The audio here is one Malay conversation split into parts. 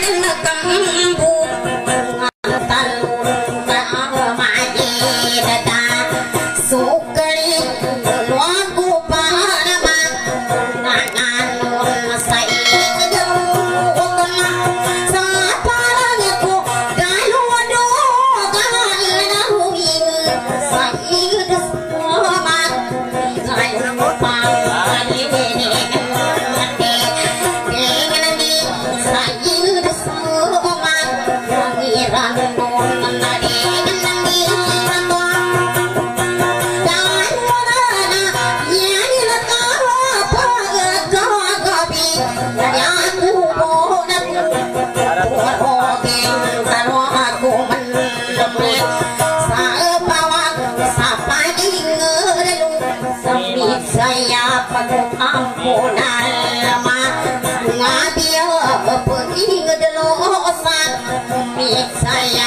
Ven a tambor. Mixaya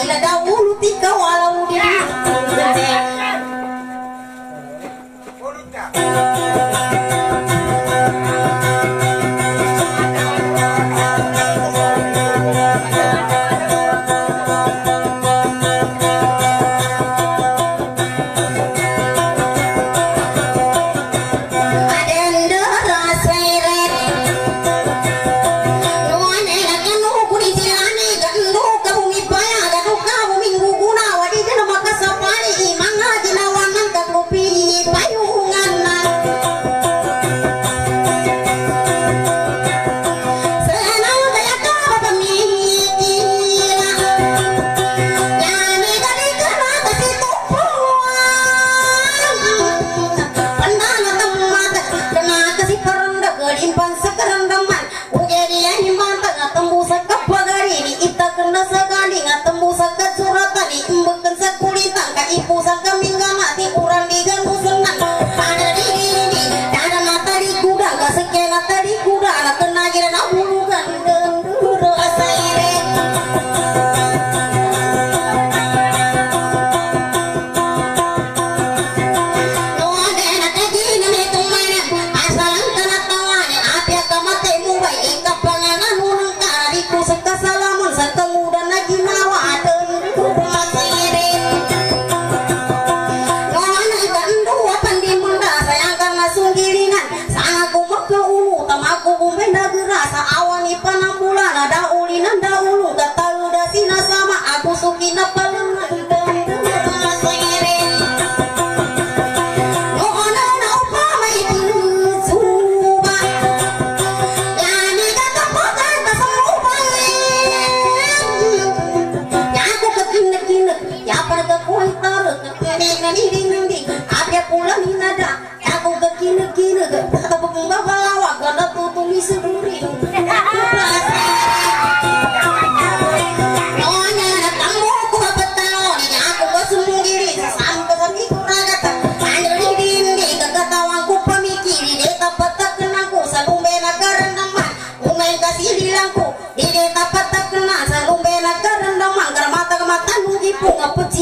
Bila dahulu tika walau di Thank you.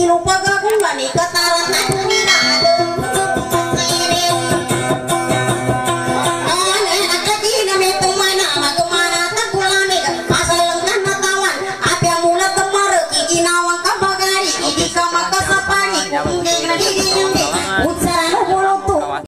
lupa gak aku gak nikah taruh